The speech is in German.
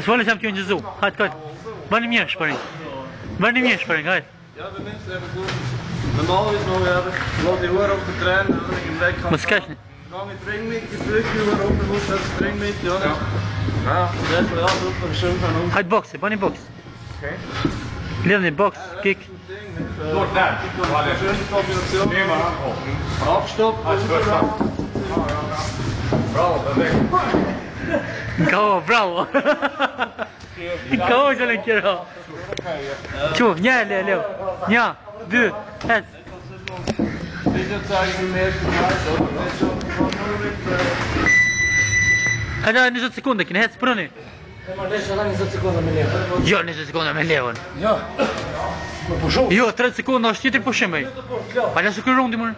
Zo. Hajde, hajde. Bani mjesh për një. Bani mjesh për një, hajde. Ja, bij mensen hebben goed. Normaal is nog hebben. Laat die hoor op de trein. Dan ben ik hem weg. Mas cash një. Ga met springmeter terug. Nu waar op moet. Dat is springmeter. Ja. Ja. Dat is wel de zoon van ons. Hajde boxe, bani box. Oké. Lidh një box, kick. Door daar. Schöne Kombination. Nee, maar aankomen. Afstop. Bravo, perfect. Bravo, bravo. Kao canım kero. Çu, gel le le. Ya, dü, tes. Kada 20 sekunda kine, hec prani. Jo, 20 sekonda me levën. Jo. Po, po, jo, 3 sekonda është tjetër pushim ai. Pa la sukurirundi më.